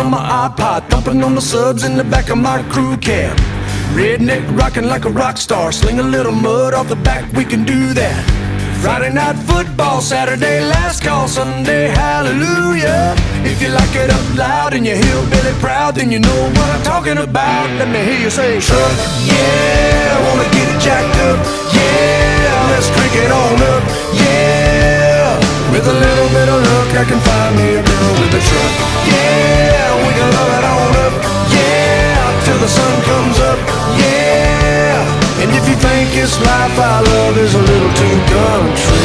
on my iPod, thumping on the subs in the back of my crew cab. Redneck rocking like a rock star, sling a little mud off the back, we can do that. Friday night football, Saturday last call, Sunday hallelujah. If you like it up loud and you're hillbilly proud, then you know what I'm talking about. Let me hear you say, truck, yeah, I wanna get it jacked up, yeah, let's crank it on up, yeah. With a little bit of luck, I can find me a girl with a truck, yeah, biggest life I love is a little too country.